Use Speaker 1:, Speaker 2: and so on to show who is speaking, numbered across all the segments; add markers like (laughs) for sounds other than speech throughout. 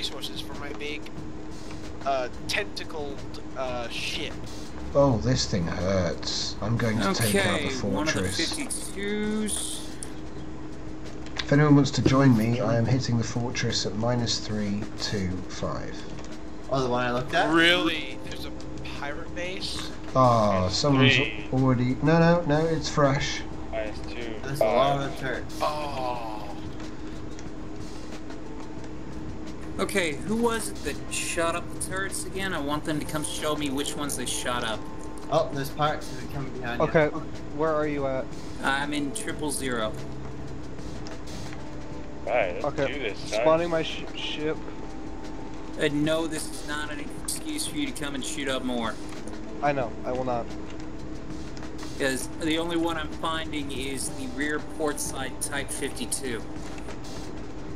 Speaker 1: resources for my big uh, tentacled uh, ship.
Speaker 2: Oh, this thing hurts. I'm going to take out
Speaker 3: Okay,
Speaker 2: the
Speaker 3: one of the
Speaker 2: fortress.
Speaker 3: 52s.
Speaker 2: If anyone wants to join me, I am hitting the fortress at minus three, two, five.
Speaker 4: Oh, the one I looked at?
Speaker 1: Really? There's a pirate base?
Speaker 2: Ah,
Speaker 5: Minus
Speaker 2: someone's
Speaker 5: three.
Speaker 2: already. No, no, no, it's fresh.
Speaker 5: Minus two.
Speaker 4: There's a lot of turrets.
Speaker 1: Oh.
Speaker 3: Okay, who was it that shot up the turrets again? I want them to come show me which ones they shot up.
Speaker 4: Oh, there's pirates are coming behind
Speaker 6: Okay,
Speaker 4: you.
Speaker 6: Okay, where are you at?
Speaker 3: I'm in triple zero.
Speaker 5: Alright,
Speaker 6: Okay,
Speaker 5: this.
Speaker 6: spawning my sh ship.
Speaker 3: And no, this is not an excuse for you to come and shoot up more.
Speaker 6: I know, I will not.
Speaker 3: Because the only one I'm finding is the rear port side Type 52.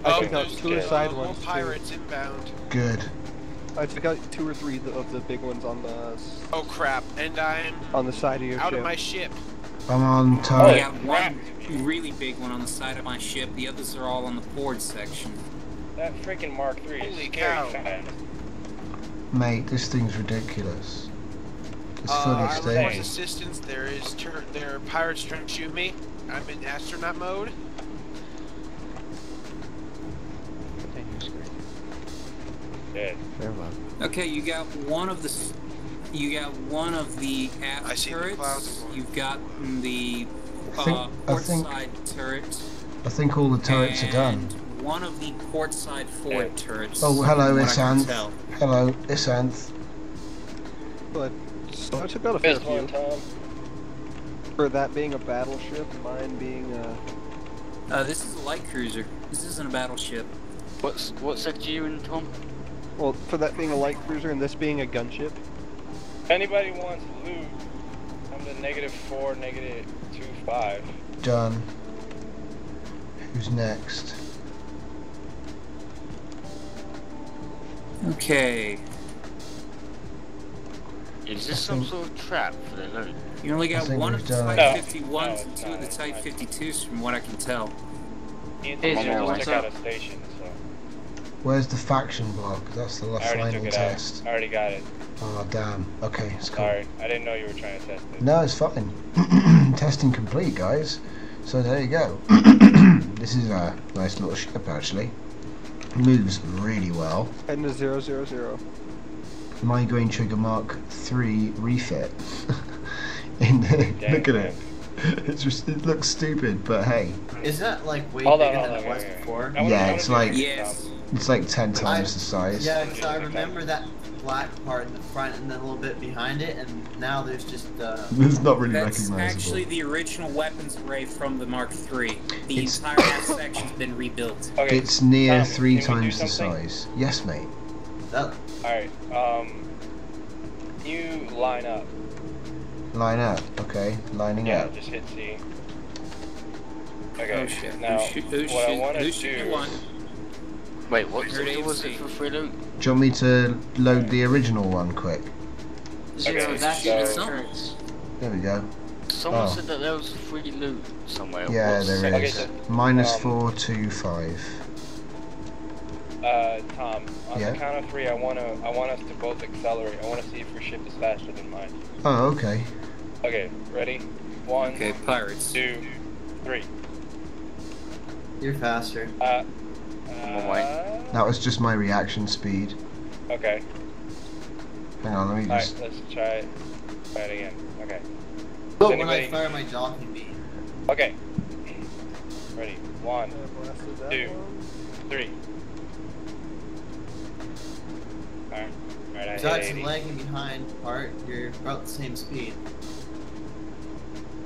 Speaker 6: I
Speaker 1: oh,
Speaker 6: took out two side
Speaker 1: more
Speaker 6: ones, too.
Speaker 1: inbound.
Speaker 2: Good.
Speaker 6: I took out two or three of the big ones on the
Speaker 1: Oh crap! And I'm
Speaker 6: on the side of your
Speaker 1: out
Speaker 6: ship.
Speaker 1: of my ship.
Speaker 2: I'm on
Speaker 3: top.
Speaker 2: turret.
Speaker 3: got one really big one on the side of my ship. The others are all on the forward section.
Speaker 5: That freaking Mark III is
Speaker 1: Holy
Speaker 5: scary
Speaker 1: cow.
Speaker 5: fast.
Speaker 2: Mate, this thing's ridiculous. It's
Speaker 1: Uh,
Speaker 2: full
Speaker 1: I
Speaker 2: of
Speaker 1: request assistance. There is there are pirates trying to shoot me. I'm in astronaut mode.
Speaker 5: Dead.
Speaker 3: Okay, you got one of the you got one of the aft
Speaker 1: I see the
Speaker 3: turrets.
Speaker 1: clouds.
Speaker 3: You've got the
Speaker 2: I think-
Speaker 3: uh,
Speaker 2: I
Speaker 3: port
Speaker 2: think-
Speaker 3: side turret.
Speaker 2: I think all the turrets are done.
Speaker 3: One of the port side forward
Speaker 5: Yeah.
Speaker 3: turrets.
Speaker 2: Oh, hello,
Speaker 3: from
Speaker 2: it's Anth. Hello, it's Anth.
Speaker 6: But so I took out a fair
Speaker 5: one,
Speaker 6: few. For that being a battleship, mine being uh
Speaker 3: Uh, this is a light cruiser. This isn't a battleship.
Speaker 7: What's what sector you in, Tom?
Speaker 6: Well, for that being a light cruiser and this being a gunship.
Speaker 5: If anybody wants loot, I'm the negative four, negative two, five.
Speaker 2: Done. Who's next?
Speaker 3: Okay.
Speaker 7: Is this
Speaker 2: I
Speaker 7: some
Speaker 2: think-
Speaker 7: sort of trap for the loot?
Speaker 3: You only got one of the
Speaker 2: done-
Speaker 3: Type 51s
Speaker 5: No,
Speaker 3: and
Speaker 5: it's
Speaker 3: two of the. Type 52s from what I can tell.
Speaker 5: Ian
Speaker 7: Hey,
Speaker 5: told to just
Speaker 7: what's
Speaker 5: check out
Speaker 7: up?
Speaker 5: a station, so
Speaker 2: Where's the faction block? That's the last
Speaker 5: already
Speaker 2: final test.
Speaker 5: out. I already got it.
Speaker 2: Oh, damn. Okay, it's cool.
Speaker 5: Sorry, I didn't know you were trying to test it.
Speaker 2: No, it's fine. (clears throat) Testing complete, guys. So there you go. (clears throat) this is a nice little ship, actually. Moves really well.
Speaker 6: Heading to zero zero zero.
Speaker 2: Migraine Trigger Mark 3 refit. (laughs) In the,
Speaker 5: Damn,
Speaker 2: look at
Speaker 5: man.
Speaker 2: it. It's just, it looks stupid, but hey,
Speaker 4: Isn't that like way
Speaker 5: Hold
Speaker 4: bigger
Speaker 5: hold
Speaker 4: than
Speaker 5: on,
Speaker 4: it was
Speaker 5: wait, wait, wait.
Speaker 4: before?
Speaker 5: I
Speaker 2: Yeah, it's like-
Speaker 3: Yes.
Speaker 2: It's like 10 times
Speaker 4: I-
Speaker 2: the size.
Speaker 4: Yeah, 'cause I remember that black part in the front and then a little bit behind it, and now there's just uh, (laughs)
Speaker 2: It's not really
Speaker 3: That's
Speaker 2: recognizable.
Speaker 3: actually the original weapons array from the Mark III. The
Speaker 2: It's-
Speaker 3: entire half section's been rebuilt.
Speaker 5: Okay,
Speaker 2: It's near
Speaker 5: Tom,
Speaker 2: three
Speaker 5: can we do
Speaker 2: times the size. Yes, mate.
Speaker 4: that.
Speaker 5: alright, um, you line up.
Speaker 2: Line up. Okay, lining
Speaker 5: Yeah,
Speaker 2: up.
Speaker 5: just hit C. Okay,
Speaker 3: Oh shit.
Speaker 5: now,
Speaker 3: who's shoot, who's
Speaker 5: what I want to do...
Speaker 3: one?
Speaker 7: Wait, what
Speaker 3: Heard
Speaker 7: sector was it for free loot?
Speaker 2: Do you want me to load the original one quick?
Speaker 7: Zero,
Speaker 5: Okay,
Speaker 7: that's
Speaker 5: so-
Speaker 7: the.
Speaker 2: There we go.
Speaker 7: Someone
Speaker 2: Oh.
Speaker 7: said that there was free loot somewhere.
Speaker 2: Yeah,
Speaker 7: What
Speaker 2: there
Speaker 7: sector?
Speaker 5: Okay,
Speaker 2: is.
Speaker 5: so,
Speaker 2: Minus
Speaker 5: um,
Speaker 2: four, two, five.
Speaker 5: Uh, Tom, on
Speaker 2: Yeah?
Speaker 5: the count of three, I want to, I want us to both accelerate. I want to see if your ship is faster than mine.
Speaker 2: Oh, okay.
Speaker 5: Okay, ready? One,
Speaker 3: Okay, pirates.
Speaker 5: two, three.
Speaker 4: You're faster.
Speaker 5: Uh, uh,
Speaker 2: That was just my reaction speed.
Speaker 5: Okay,
Speaker 2: Hang on, let me
Speaker 5: alright,
Speaker 2: just.
Speaker 5: let's try it. Try it again. Okay.
Speaker 4: But
Speaker 5: Does
Speaker 4: when I fire my docking beam,
Speaker 5: Okay. Ready? One,
Speaker 6: blasted that
Speaker 5: Two.
Speaker 6: one.
Speaker 5: three. Alright. Alright, I
Speaker 4: so
Speaker 5: hit
Speaker 4: that's
Speaker 5: 80.
Speaker 4: lagging behind part. You're about the same speed.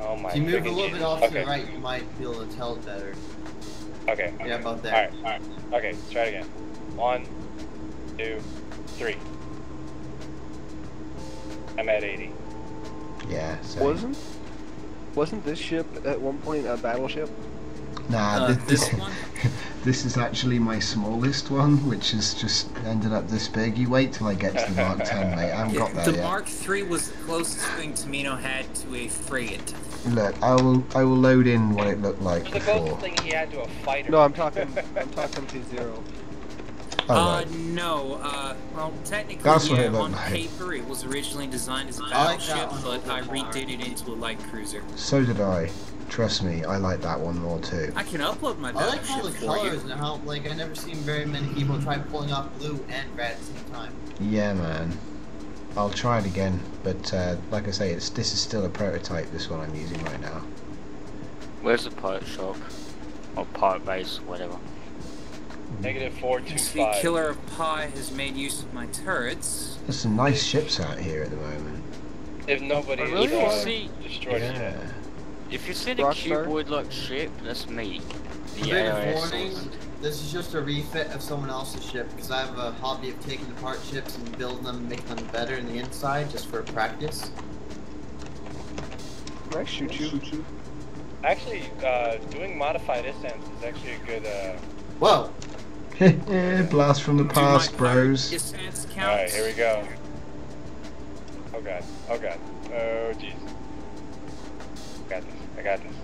Speaker 5: Oh my
Speaker 4: If you move a little bit
Speaker 5: Jesus.
Speaker 4: off to the right, you might be able to tell better.
Speaker 5: Okay.
Speaker 4: Yeah, about there.
Speaker 5: Alright, alright. Okay, try it again. One, two, three. I'm at 80.
Speaker 2: Yeah. Same.
Speaker 6: Wasn't wasn't this ship at one point a battleship?
Speaker 2: Nah,
Speaker 3: Uh,
Speaker 2: thi-
Speaker 3: this (laughs) one?
Speaker 2: This is actually my smallest one, which has just ended up this big. You wait till I get to the Mark 10, mate. I haven't got there
Speaker 3: the
Speaker 2: yet.
Speaker 3: Mark 3 was the closest thing Tamino had to a frigate.
Speaker 2: Look, I will, I will load in what it looked like
Speaker 5: The
Speaker 2: before.
Speaker 5: closest thing he had to a fighter.
Speaker 6: No, I'm talking I'm talking to zero. (laughs)
Speaker 2: Oh,
Speaker 3: uh,
Speaker 2: right.
Speaker 3: no. Uh, well, technically,
Speaker 2: That's
Speaker 3: yeah,
Speaker 2: it
Speaker 3: on
Speaker 2: like.
Speaker 3: paper it was originally designed as a battleship,
Speaker 4: one a
Speaker 3: but I redid it into a light cruiser.
Speaker 2: So did I. Trust me, I like that one more too.
Speaker 3: I can upload my
Speaker 4: I like all the
Speaker 3: battleship you.
Speaker 4: colors and how like I never seen very many people try pulling off blue and red at the same time.
Speaker 2: Yeah, man. I'll try it again, but uh, like I say, it's this is still a prototype. This one I'm using right now.
Speaker 7: Where's the pirate shop? Or pirate base, whatever.
Speaker 5: Negative four two
Speaker 3: See,
Speaker 5: five.
Speaker 3: Killer of Pi has made use of my turrets.
Speaker 2: There's some nice ships out here at the moment.
Speaker 5: If nobody is
Speaker 6: really?
Speaker 7: See-
Speaker 5: destroyed
Speaker 2: Yeah.
Speaker 5: yet.
Speaker 7: If you see the
Speaker 6: Rockstar?
Speaker 7: cuboid-like ship, that's me. The
Speaker 4: A bit warning, this is just a refit of someone else's ship because I have a hobby of taking apart ships and building them, and making them better in the inside just for practice.
Speaker 6: Can I shoot you?
Speaker 5: Actually, uh, doing modified essence is actually a good. Uh...
Speaker 4: Whoa! (laughs)
Speaker 2: Blast from the past, bros.
Speaker 5: All right, here we go. Oh god. Oh god. Oh jeez. Got this. I got this.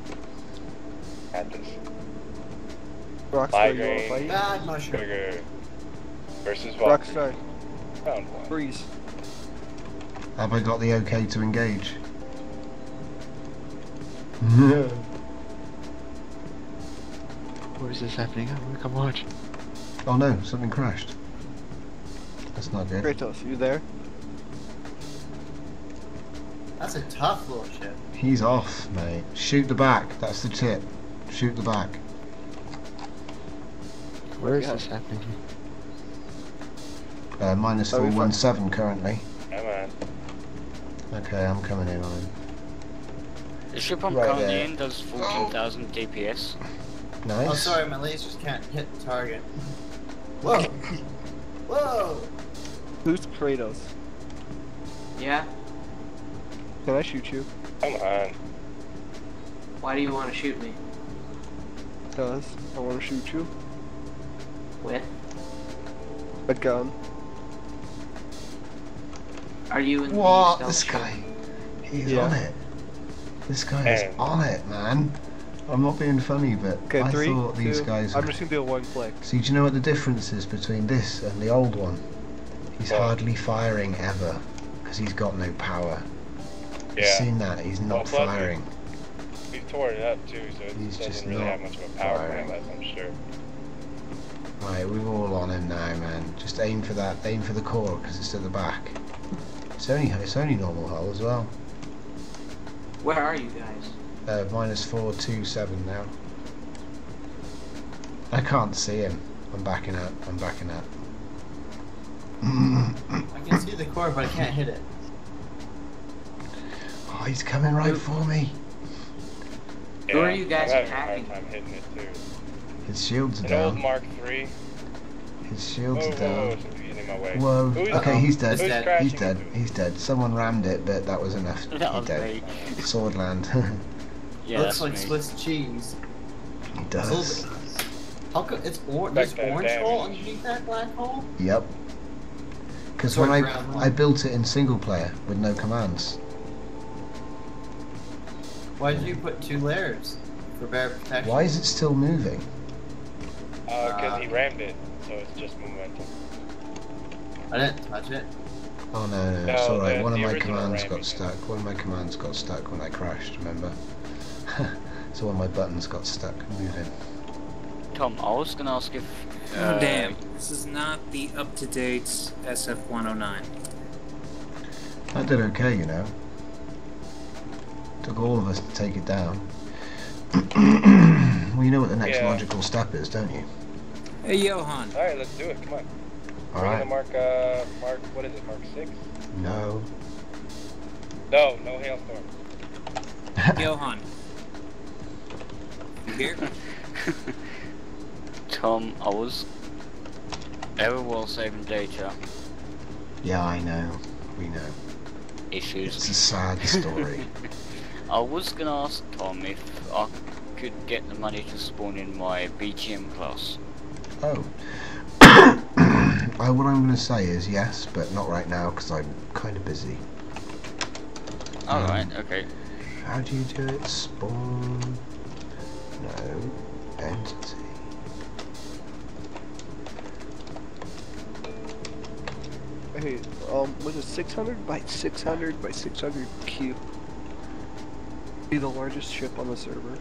Speaker 5: Got this.
Speaker 6: Rockstar, you wanna fight?
Speaker 4: Bad mushroom.
Speaker 5: Trigger versus Valkyrie.
Speaker 6: Rockstar,
Speaker 5: Round one.
Speaker 6: freeze.
Speaker 2: Have I got the okay to engage? (laughs)
Speaker 8: What is this happening? Oh, come watch.
Speaker 2: Oh no, something crashed. That's not good.
Speaker 6: Kratos, you there?
Speaker 4: That's a tough little ship.
Speaker 2: He's off, mate. Shoot the back. That's the tip. Shoot the back.
Speaker 8: Where is this happening?
Speaker 2: Uh, minus
Speaker 6: Oh, we
Speaker 2: 417 currently.
Speaker 5: Come on.
Speaker 2: Okay, I'm coming in on him.
Speaker 7: The ship I'm
Speaker 2: Right
Speaker 7: currently
Speaker 2: there.
Speaker 7: in does 14,000 DPS.
Speaker 2: Nice.
Speaker 4: Oh, sorry, my lasers can't hit the target. Whoa! (coughs) Whoa!
Speaker 6: Who's Kratos?
Speaker 9: Yeah?
Speaker 6: Can I shoot you?
Speaker 5: Come on.
Speaker 9: Why do you want to shoot me?
Speaker 6: Because I want to shoot you.
Speaker 9: With?
Speaker 6: A gun.
Speaker 9: Are you in the
Speaker 2: What? This guy. He's
Speaker 6: Yeah.
Speaker 2: on it. This guy is on it, man. I'm not being funny, but
Speaker 6: Okay,
Speaker 2: I
Speaker 6: three,
Speaker 2: thought these
Speaker 6: two-
Speaker 2: guys.
Speaker 6: I'm just gonna do a one click.
Speaker 2: See, do you know what the difference is between this and the old one? He's
Speaker 5: What?
Speaker 2: hardly firing ever, because he's got no power. You've seen that? He's not
Speaker 5: Well, plus
Speaker 2: firing.
Speaker 5: We tore it up too, so it
Speaker 2: He's just
Speaker 5: doesn't really
Speaker 2: not
Speaker 5: have much of a power
Speaker 2: firing.
Speaker 5: plant left, I'm sure.
Speaker 2: Right, we're all on him now, man. Just aim for that. Aim for the core, because it's at the back. It's only it's only normal hull as well.
Speaker 9: Where are you guys?
Speaker 2: Uh, minus four two seven now. I can't see him. I'm backing up. I'm backing up.
Speaker 4: I can see the core, but I can't hit it.
Speaker 2: oh, he's coming right for me.
Speaker 9: Who are you guys
Speaker 5: I'm having
Speaker 9: attacking?
Speaker 5: a hard time hitting it too.
Speaker 2: His shields are
Speaker 5: An old
Speaker 2: down.
Speaker 5: Mark III.
Speaker 2: His shields
Speaker 5: whoa,
Speaker 2: are down.
Speaker 5: something's getting my way.
Speaker 2: Whoa.
Speaker 5: Who's-
Speaker 2: Okay, he's dead.
Speaker 4: Who's
Speaker 5: dead?
Speaker 2: He's dead. He's dead. Someone rammed it, but that was enough. (laughs)
Speaker 7: That
Speaker 2: He's
Speaker 7: was
Speaker 2: dead.
Speaker 7: me.
Speaker 2: Swordland. (laughs)
Speaker 7: Yeah,
Speaker 4: Looks like
Speaker 7: me.
Speaker 4: Swiss cheese.
Speaker 2: he
Speaker 4: It's a little
Speaker 2: does.
Speaker 4: bit. How come it's or- there's
Speaker 5: that
Speaker 4: orange hole underneath that black hole?
Speaker 2: Yep. Because when I
Speaker 4: hole.
Speaker 2: I built it in single player with no commands.
Speaker 4: Why did you put two layers for better protection?
Speaker 2: Why is it still moving?
Speaker 5: Uh, because
Speaker 4: Uh,
Speaker 5: he rammed it, so it's just momentum.
Speaker 4: I didn't touch it.
Speaker 2: Oh no, no,
Speaker 5: No,
Speaker 2: it's alright. One of my commands got stuck. One of my commands got stuck when I crashed. Remember? (laughs) so one of my buttons got stuck moving.
Speaker 7: Tom, I was gonna ask if.
Speaker 3: Oh,
Speaker 7: uh,
Speaker 3: damn. This is not the up-to-date SF-109.
Speaker 2: I did okay, you know. Took all of us to take it down. (clears throat) well, you know what the next
Speaker 5: Yeah.
Speaker 2: logical step is, don't you?
Speaker 3: Hey, Johan.
Speaker 5: Alright, let's do it, come on.
Speaker 2: All
Speaker 5: Bring in the
Speaker 2: right.
Speaker 5: Mark, uh, Mark, what is it, Mark 6?
Speaker 2: No.
Speaker 5: No, no hailstorm.
Speaker 3: Johan. (laughs) Here? (laughs)
Speaker 7: Tom, I was ever well saving data
Speaker 2: yeah, I know. We know.
Speaker 7: issues.
Speaker 2: It's a sad story. (laughs)
Speaker 7: I was gonna ask Tom if I could get the money to spawn in my BGM class.
Speaker 2: oh. I, (coughs) uh, what I'm going to say is yes, but not right now because I'm kind of busy.
Speaker 7: Alright, um, okay.
Speaker 2: How do you do it? Spawn. No. Entity.
Speaker 6: Hey, um, was it 600 by 600 by 600 cube? Be the largest ship on the server.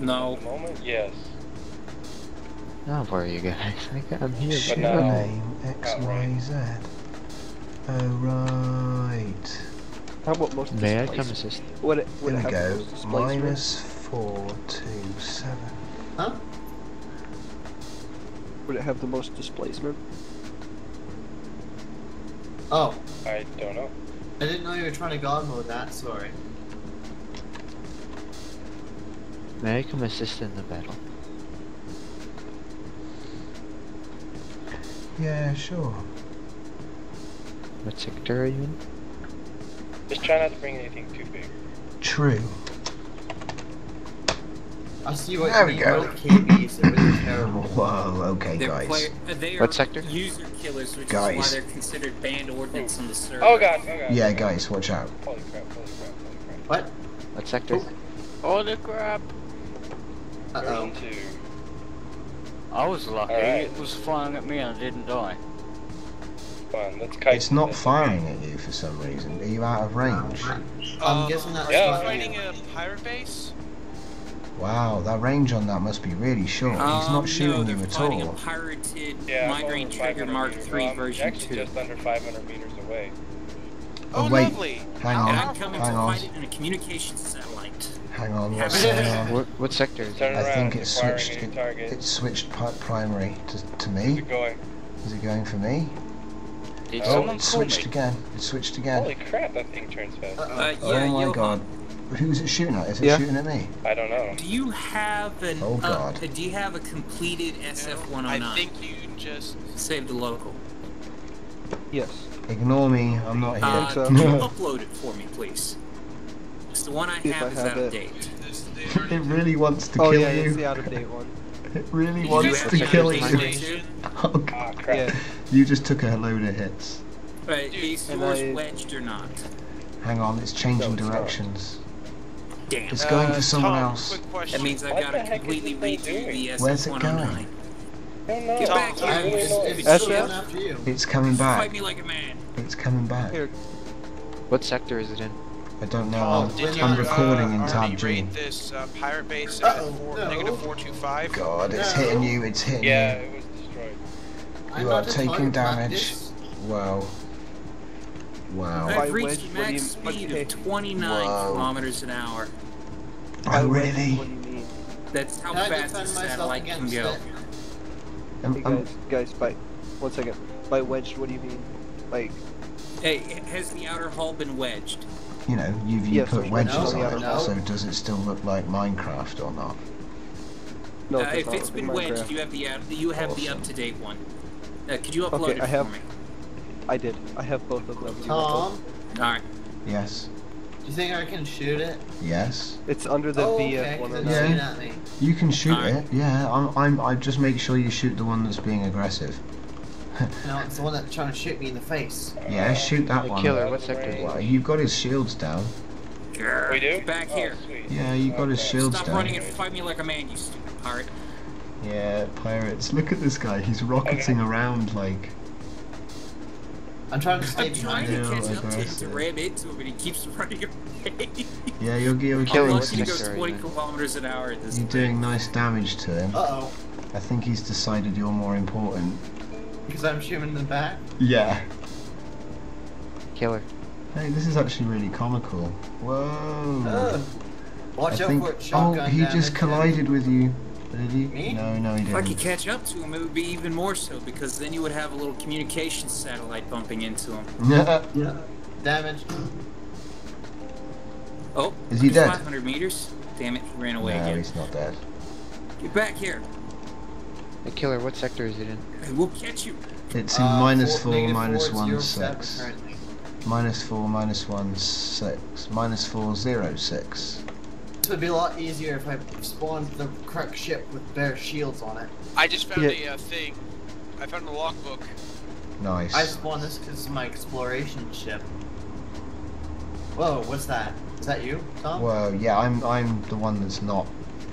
Speaker 3: No.
Speaker 5: At the moment, yes.
Speaker 8: Don't worry, you guys. (laughs) I got, I'm here.
Speaker 2: Ship name X Y Z. Oh right.
Speaker 6: How about most
Speaker 8: May I come
Speaker 6: displacement?
Speaker 8: assist?
Speaker 6: Would it, would
Speaker 2: Here
Speaker 6: it
Speaker 2: we
Speaker 6: have
Speaker 2: go. Minus four two seven.
Speaker 4: Huh?
Speaker 6: Would it have the most displacement?
Speaker 4: Oh,
Speaker 5: I don't know.
Speaker 4: I didn't know you were trying to god mode that. Sorry.
Speaker 8: May I come assist in the battle?
Speaker 2: Yeah, sure.
Speaker 8: What sector are you in?
Speaker 5: Just try not to bring anything too big.
Speaker 2: True.
Speaker 4: I see what
Speaker 2: There
Speaker 4: you
Speaker 2: we
Speaker 4: mean.
Speaker 2: go.
Speaker 4: With KBs, they're really (coughs) terrible.
Speaker 2: Whoa. Okay,
Speaker 3: They're,
Speaker 2: guys.
Speaker 3: player, uh, they are
Speaker 8: What sector?
Speaker 3: user killers, which is
Speaker 2: Guys.
Speaker 3: why they're considered banned ordinance on the server.
Speaker 5: Oh god, oh god.
Speaker 2: Yeah, guys, watch out.
Speaker 5: Holy crap, holy crap, holy crap.
Speaker 4: What?
Speaker 8: What sector? Oh.
Speaker 7: Holy crap!
Speaker 4: Uh oh.
Speaker 7: I was lucky.
Speaker 5: Alright.
Speaker 7: It was flying at me and I didn't die.
Speaker 5: Come on, let's kite.
Speaker 2: It's not firing at you for some reason. Are you out of range?
Speaker 4: I'm um, guessing that's
Speaker 1: Are
Speaker 5: Yeah.
Speaker 1: you
Speaker 4: not
Speaker 1: fighting a pirate base?
Speaker 2: Wow, that range on that must be really short. He's
Speaker 3: Um,
Speaker 2: not shooting
Speaker 3: no,
Speaker 2: you at all.
Speaker 3: a pirated
Speaker 5: Yeah,
Speaker 3: migraine trigger Mark. III
Speaker 5: Well, um,
Speaker 3: version
Speaker 5: actually
Speaker 3: 2.
Speaker 5: just under 500 meters away.
Speaker 2: Oh,
Speaker 1: Oh,
Speaker 2: wait.
Speaker 1: lovely.
Speaker 2: Hang on,
Speaker 3: I'm coming
Speaker 2: hang
Speaker 3: to
Speaker 2: on,
Speaker 3: fight it in a communications satellite.
Speaker 2: hang on.
Speaker 3: Have
Speaker 2: What's
Speaker 3: it.
Speaker 2: Uh, going (laughs) on?
Speaker 8: What, what sector is it?
Speaker 2: I think
Speaker 5: it's
Speaker 2: it's switched.
Speaker 5: any
Speaker 2: It, switched primary to, to
Speaker 5: Keep
Speaker 2: me.
Speaker 5: it going.
Speaker 2: Is it going for me?
Speaker 7: Did
Speaker 5: Oh,
Speaker 7: someone
Speaker 2: It
Speaker 7: call me?
Speaker 2: switched again. It switched again.
Speaker 5: Holy crap, that thing turns fast.
Speaker 4: Uh-oh.
Speaker 3: Uh,
Speaker 2: oh
Speaker 3: yeah,
Speaker 2: my
Speaker 3: Johan,
Speaker 2: god. Who's it shooting at? Is it
Speaker 6: Yeah.
Speaker 2: shooting at me?
Speaker 5: I don't know.
Speaker 3: Do you have an
Speaker 2: Oh,
Speaker 3: uh,
Speaker 2: God.
Speaker 3: do you have a completed SF-109?
Speaker 1: I think you just.
Speaker 3: saved the local.
Speaker 6: Yes.
Speaker 2: Ignore me. I'm not here.
Speaker 3: Uh, (laughs)
Speaker 6: so.
Speaker 3: can you upload it for me, please? 'Cause the one I have
Speaker 6: I
Speaker 3: is
Speaker 6: have
Speaker 3: out of
Speaker 6: it.
Speaker 3: date.
Speaker 2: it really wants to
Speaker 6: Oh
Speaker 2: kill
Speaker 6: yeah, it's
Speaker 2: you.
Speaker 6: the out of date one. (laughs)
Speaker 2: It really
Speaker 3: You
Speaker 2: wants to kill you. (laughs) Oh, God.
Speaker 5: Ah, crap.
Speaker 6: Yeah.
Speaker 2: You just took a load of hits.
Speaker 3: Right, is
Speaker 6: And
Speaker 3: yours
Speaker 6: I-
Speaker 3: wedged or not?
Speaker 2: Hang on, it's changing
Speaker 6: No, it's not.
Speaker 2: directions.
Speaker 3: Damn.
Speaker 2: It's going
Speaker 1: Uh,
Speaker 2: for someone
Speaker 1: Tom,
Speaker 2: else.
Speaker 1: Quick question.
Speaker 3: That means I've
Speaker 5: What
Speaker 3: got
Speaker 5: the
Speaker 3: to
Speaker 5: heck is
Speaker 3: completely
Speaker 5: this thing
Speaker 3: redo the
Speaker 2: Where's it going?
Speaker 5: I don't.
Speaker 3: Get back
Speaker 1: Tom,
Speaker 3: here.
Speaker 4: I'm just, it's
Speaker 6: SF?
Speaker 4: still going after you.
Speaker 2: It's coming
Speaker 3: Fight
Speaker 2: back.
Speaker 3: me like a man.
Speaker 2: It's coming back.
Speaker 6: Here,
Speaker 8: What sector is it in?
Speaker 2: I don't know.
Speaker 1: Tom,
Speaker 2: I'm, I'm recording
Speaker 1: uh,
Speaker 2: in
Speaker 1: already
Speaker 2: Tab G.
Speaker 1: rate this uh, pirate base at
Speaker 4: Uh-oh,
Speaker 1: four,
Speaker 4: no.
Speaker 1: negative 425?
Speaker 2: God, it's
Speaker 4: No.
Speaker 2: hitting you. It's hitting
Speaker 5: Yeah,
Speaker 2: you. You
Speaker 4: not
Speaker 2: are
Speaker 4: just
Speaker 2: taking damage. Wow. Wow.
Speaker 3: I've reached
Speaker 6: wedge,
Speaker 3: a
Speaker 6: what
Speaker 3: max
Speaker 6: you-
Speaker 3: speed
Speaker 6: hey.
Speaker 3: of 29
Speaker 2: Whoa.
Speaker 3: kilometers an hour.
Speaker 6: by
Speaker 2: Oh,
Speaker 6: wedge,
Speaker 2: really?
Speaker 6: What do you mean?
Speaker 3: That's how
Speaker 4: Can
Speaker 3: fast the
Speaker 4: defend
Speaker 3: satellite can go.
Speaker 4: it?
Speaker 2: I'm,
Speaker 6: Hey
Speaker 2: I'm,
Speaker 6: guys, guys, by one second. By wedged, what do you mean? Like,
Speaker 3: Hey, has the outer hull been wedged?
Speaker 2: you know, you've you
Speaker 6: Yes,
Speaker 2: put
Speaker 6: there's
Speaker 2: wedges
Speaker 4: no-
Speaker 2: on it.
Speaker 4: no.
Speaker 2: So does it still look like Minecraft or not?
Speaker 6: no,
Speaker 3: uh,
Speaker 6: it does
Speaker 3: if
Speaker 6: not
Speaker 3: it's
Speaker 6: look
Speaker 3: been
Speaker 6: like
Speaker 3: wedged, you have the out, you have the up to date one. Uh, could you upload
Speaker 6: Okay,
Speaker 3: it
Speaker 6: I have-
Speaker 3: for me?
Speaker 6: I did. I have both of them.
Speaker 4: Tom,
Speaker 3: All right.
Speaker 2: Yes.
Speaker 4: do you think I can shoot it?
Speaker 2: Yes.
Speaker 6: It's under the
Speaker 4: oh, okay,
Speaker 6: VF
Speaker 4: 'cause
Speaker 6: 109.
Speaker 2: Yeah.
Speaker 4: shooting at me.
Speaker 2: You can shoot
Speaker 3: Alright.
Speaker 2: it. Yeah. I'm. I'm. I just make sure you shoot the one that's being aggressive.
Speaker 4: No, it's the one that's trying to shoot me in the face.
Speaker 2: Yeah. Shoot that
Speaker 8: The
Speaker 2: one.
Speaker 8: killer, what sector is it?
Speaker 2: Well, you've got his shields down.
Speaker 5: We do?
Speaker 3: Back
Speaker 5: Oh,
Speaker 3: here.
Speaker 5: sweet.
Speaker 2: Yeah, you got his shields
Speaker 3: Stop
Speaker 2: down.
Speaker 3: Stop running and fight me like a man, you stupid pirate.
Speaker 2: Yeah, pirates. Look at this guy. He's rocketing around like.
Speaker 4: I'm trying to stay
Speaker 3: I'm trying
Speaker 4: behind
Speaker 3: to
Speaker 2: Yeah,
Speaker 3: catch up to him to
Speaker 2: aggressive.
Speaker 3: ram into him, and he keeps (laughs) running away.
Speaker 2: Yeah, you're, you're,
Speaker 8: Kill
Speaker 3: I'm
Speaker 8: him.
Speaker 2: doing,
Speaker 3: lucky he goes 20
Speaker 8: man.
Speaker 3: kilometers an hour at this
Speaker 2: you're
Speaker 3: thing.
Speaker 2: doing nice damage to him.
Speaker 4: Uh oh.
Speaker 2: I think he's decided you're more important.
Speaker 4: Because I'm shooting in the back?
Speaker 2: Yeah.
Speaker 8: Killer.
Speaker 2: Hey, this is actually really comical. Whoa.
Speaker 4: Ugh. Watch
Speaker 2: I
Speaker 4: out
Speaker 2: think.
Speaker 4: for it,
Speaker 2: Oh,
Speaker 4: shotgun
Speaker 2: he just collided with you. Did he?
Speaker 4: Me?
Speaker 2: No, no, he
Speaker 3: If I could catch up to him, it would be even more so, because then you would have a little communication satellite bumping into him. (laughs)
Speaker 2: Yeah.
Speaker 4: Damage.
Speaker 3: Oh,
Speaker 2: Is he dead?
Speaker 3: 500 meters? Damn it, he ran away
Speaker 2: No,
Speaker 3: again.
Speaker 2: he's not dead.
Speaker 3: Get back here.
Speaker 8: The killer, what sector is it in?
Speaker 3: I will catch you.
Speaker 2: It's in
Speaker 4: Uh,
Speaker 2: minus
Speaker 4: four-
Speaker 2: four,
Speaker 4: negative
Speaker 2: minus
Speaker 4: four,
Speaker 2: one,
Speaker 4: zero, seven
Speaker 2: six.
Speaker 4: currently.
Speaker 2: Minus four, minus one, six. Minus four, zero, six.
Speaker 4: This would be a lot easier if I spawned the correct ship with bare shields on it.
Speaker 1: I just found
Speaker 6: Yeah.
Speaker 1: a uh, thing. I found a logbook.
Speaker 2: Nice.
Speaker 4: I spawned this because it's my exploration ship. Whoa, what's that? Is that you, Tom?
Speaker 2: Well, yeah, I'm I'm the one that's not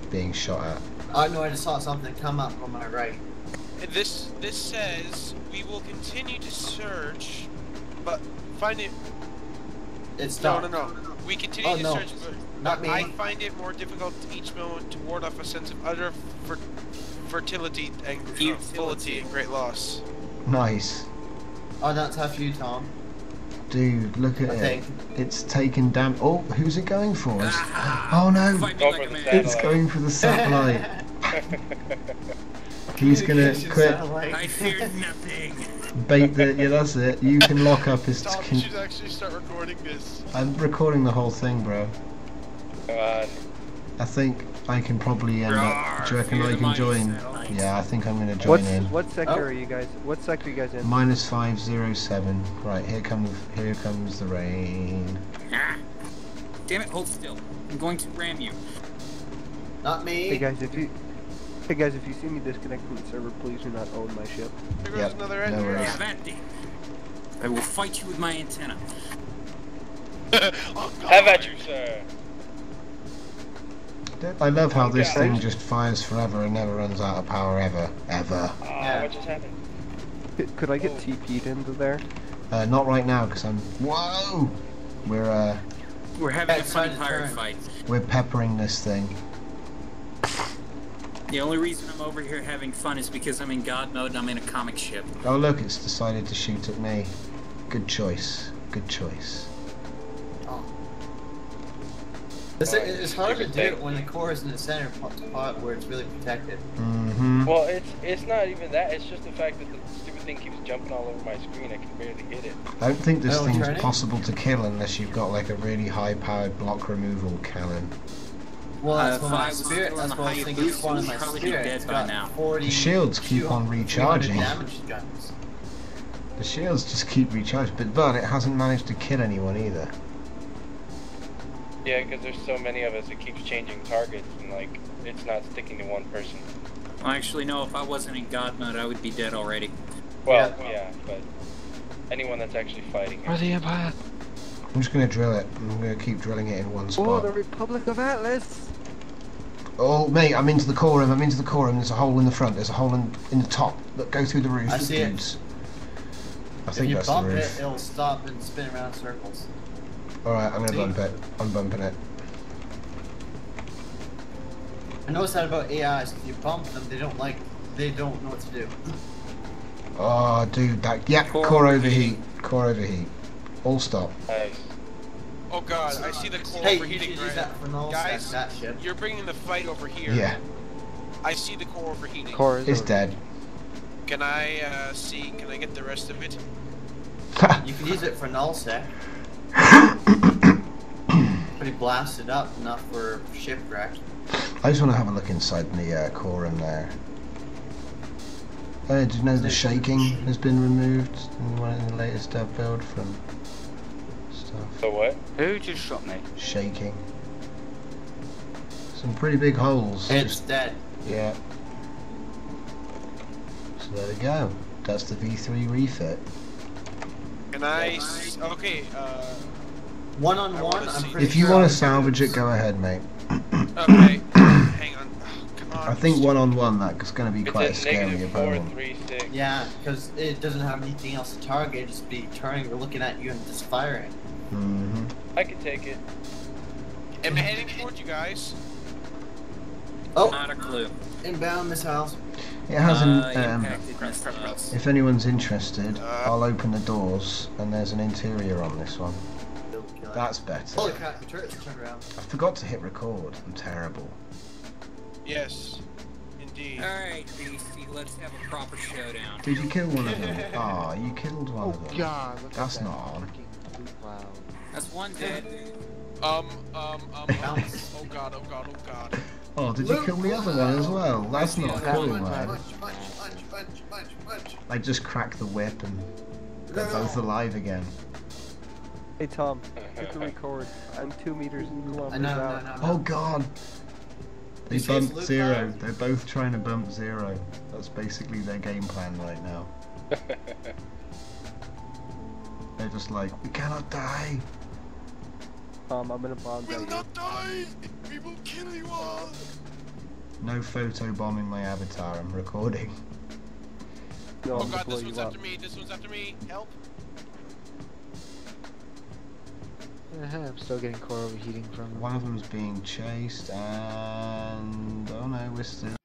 Speaker 2: being shot at.
Speaker 4: I know I just saw something come up on my right.
Speaker 1: And This this says we will continue to search, but find it.
Speaker 4: It's
Speaker 1: No,
Speaker 4: not.
Speaker 1: no, no. We continue
Speaker 4: Oh,
Speaker 1: to
Speaker 4: no.
Speaker 1: search, but,
Speaker 4: Not
Speaker 1: but I find it more difficult each moment to ward off a sense of utter fer- fertility and
Speaker 3: Futility.
Speaker 1: futility and great loss.
Speaker 2: Nice.
Speaker 4: Oh, that's tough for you, Tom.
Speaker 2: Dude, look at
Speaker 4: I
Speaker 2: it.
Speaker 4: think.
Speaker 2: It's taken damn. Oh, who's it going for?
Speaker 3: Ah,
Speaker 2: oh no!
Speaker 3: Fight me
Speaker 5: Go
Speaker 3: like
Speaker 5: for
Speaker 3: a
Speaker 5: the
Speaker 3: man.
Speaker 5: satellite.
Speaker 2: It's going for the satellite. (laughs) He's gonna quit.
Speaker 4: satellite.
Speaker 3: I fear nothing.
Speaker 2: Bait the. Yeah, that's it. You can lock up his.
Speaker 1: Tom,
Speaker 2: Can,
Speaker 1: you should actually start recording this.
Speaker 2: I'm recording the whole thing, bro.
Speaker 5: Come on.
Speaker 2: I think I can probably end up. Do you reckon I can join?
Speaker 3: satellite.
Speaker 2: Yeah, I think I'm gonna join
Speaker 6: What's
Speaker 2: in.
Speaker 6: what sector
Speaker 4: Oh.
Speaker 6: are you guys? What sector are you guys in?
Speaker 2: Minus five zero seven. Right here comes here comes the rain.
Speaker 3: Ah. Damn it, hold still. I'm going to ram you.
Speaker 4: Not me.
Speaker 6: Hey guys, if you hey guys, if you see me disconnect from the server, please do not own my ship.
Speaker 1: There goes
Speaker 2: Yep,
Speaker 1: another
Speaker 2: no
Speaker 1: end.
Speaker 2: worries.
Speaker 3: Avanti. I will fight you with my antenna.
Speaker 1: oh, (laughs) God.
Speaker 5: Have at you, sir.
Speaker 2: I love how this thing just fires forever and never runs out of power ever, ever.
Speaker 5: Ah,
Speaker 4: Yeah.
Speaker 5: what just happened?
Speaker 6: Could, could I get
Speaker 5: Oh.
Speaker 6: TP'd into there?
Speaker 2: Uh, not right now because I'm. Whoa! We're uh,
Speaker 3: We're having
Speaker 4: Yeah,
Speaker 3: a funny pirate fight.
Speaker 2: we're peppering this thing.
Speaker 3: The only reason I'm over here having fun is because I'm in God mode and I'm in a comic ship.
Speaker 2: Oh look, it's decided to shoot at me. Good choice. Good choice.
Speaker 4: It's, it's hard to do it when the core is in the center pot- spot where it's really protected.
Speaker 2: Mm-hmm.
Speaker 5: Well, it's it's not even that. It's just the fact that the stupid thing keeps jumping all over my screen. I can barely hit it.
Speaker 2: I don't think this
Speaker 4: Oh,
Speaker 2: thing's possible to kill unless you've got like a really high-powered block removal cannon.
Speaker 4: Well,
Speaker 3: Uh,
Speaker 4: that's
Speaker 3: if
Speaker 4: what
Speaker 3: I
Speaker 4: my
Speaker 3: was
Speaker 4: spirit.
Speaker 3: still
Speaker 4: That's
Speaker 3: on the
Speaker 4: what I was thinking.
Speaker 3: Hayabusa,
Speaker 4: Spawn in
Speaker 3: we'd
Speaker 4: my
Speaker 3: probably
Speaker 4: spirit.
Speaker 3: dead
Speaker 4: It's
Speaker 3: by
Speaker 4: got
Speaker 3: now.
Speaker 4: 40
Speaker 2: The shields keep on recharging. The shields just keep recharging, but but it hasn't managed to kill anyone either.
Speaker 5: Yeah, because there's so many of us, it keeps changing targets, and like it's not sticking to one person.
Speaker 3: Well, actually, no, if I wasn't in God mode, I would be dead already.
Speaker 5: Well,
Speaker 4: Yeah.
Speaker 5: yeah, but anyone that's actually fighting.
Speaker 8: For the Empire.
Speaker 2: I'm just gonna drill it. I'm gonna keep drilling it in one spot.
Speaker 6: Oh, the Republic of Atlas!
Speaker 2: Oh, mate, I'm into the core room. I'm into the core room. There's a hole in the front. There's a hole in, in the top. Look, go through the roof.
Speaker 4: I see it.
Speaker 2: dudes. I
Speaker 4: If
Speaker 2: think
Speaker 4: you
Speaker 2: that's the
Speaker 4: bump it,
Speaker 2: roof.
Speaker 4: it'll stop and spin around in circles.
Speaker 2: Alright, I'm gonna
Speaker 4: See?
Speaker 2: bump it. I'm bumping it.
Speaker 4: I noticed that about AIs. If you bump them, they don't like. They don't know what to do. (laughs)
Speaker 2: Oh, dude, that. Yeah,
Speaker 3: Core
Speaker 2: core,
Speaker 3: overheat.
Speaker 2: overheat. Core overheat. All stop.
Speaker 5: Nice.
Speaker 1: Oh god, I see the core
Speaker 4: Hey, you
Speaker 1: overheating
Speaker 4: use
Speaker 1: right
Speaker 4: that
Speaker 1: Guys,
Speaker 4: that ship.
Speaker 1: You're bringing the fight over here.
Speaker 2: Yeah,
Speaker 1: I see the core overheating.
Speaker 6: Core is
Speaker 2: it's dead.
Speaker 1: Can I uh, see? Can I get the rest of it? (laughs)
Speaker 4: You can use it for null sec. Pretty blasted up, enough for shipwreck.
Speaker 2: I just want to have a look inside the uh, core room there. Uh, did you know the shaking has been removed in one of the latest uh, build from stuff?
Speaker 5: So what?
Speaker 7: Who just shot me?
Speaker 2: Shaking. Some pretty big holes.
Speaker 4: It's
Speaker 2: Just-
Speaker 4: dead.
Speaker 2: yeah. So there we go. That's the V3 refit.
Speaker 1: Can I? s- Okay. Uh,
Speaker 4: One on
Speaker 1: I
Speaker 4: one, I'm pretty
Speaker 2: If you want to salvage it, go ahead, mate.
Speaker 1: okay. (clears throat) Hang on. Oh, come on.
Speaker 2: I think one on one that's going to be
Speaker 5: It's
Speaker 2: quite a
Speaker 5: at
Speaker 2: scary
Speaker 5: negative four,
Speaker 2: opponent.
Speaker 5: three.
Speaker 4: Yeah, because it doesn't have anything else to target, just be turning or looking at you and just firing.
Speaker 2: hmm
Speaker 5: I can take it.
Speaker 1: Am I heading towards you guys?
Speaker 4: Oh,
Speaker 3: Not a clue.
Speaker 4: inbound missiles.
Speaker 2: It hasn't.
Speaker 3: uh,
Speaker 2: um, if anyone's interested,
Speaker 1: Uh,
Speaker 2: I'll open the doors, and there's an interior on this one. That's better.
Speaker 4: Holy crap, the around.
Speaker 2: I forgot to hit record. I'm terrible.
Speaker 1: Yes. Indeed.
Speaker 3: Alright, Beastie, let's have a proper showdown.
Speaker 2: Did you kill one of them? (laughs) Ah, you killed one
Speaker 8: Oh
Speaker 2: of them.
Speaker 8: god, look
Speaker 2: That's
Speaker 8: that
Speaker 2: not on.
Speaker 8: fucking blue cloud.
Speaker 3: That's one dead.
Speaker 1: Um. Um. Um.
Speaker 4: Bounce. (laughs)
Speaker 1: oh god. Oh god. Oh god.
Speaker 2: Oh, did you kill the other one as well? That's not cool, man. I just cracked the whip and they're both alive again.
Speaker 6: Hey Tom, hit the record. I'm two meters and
Speaker 4: I
Speaker 6: kilometers
Speaker 4: no,
Speaker 6: out.
Speaker 4: no, no.
Speaker 2: Oh god! They
Speaker 4: You
Speaker 2: bumped zero.
Speaker 4: Cloud?
Speaker 2: They're both trying to bump zero. That's basically their game plan right now. (laughs) They're just like, we cannot die.
Speaker 6: Tom, I'm gonna bomb
Speaker 1: Will
Speaker 6: you.
Speaker 1: not die. We will kill you all.
Speaker 2: No photo bombing my avatar. I'm recording.
Speaker 6: No,
Speaker 1: Oh
Speaker 6: I'm
Speaker 1: god, this one's
Speaker 6: you up.
Speaker 1: after me. This one's after me. Help.
Speaker 8: Uh-huh, I'm still getting core overheating from
Speaker 2: One of them's being chased, and oh no, we're still.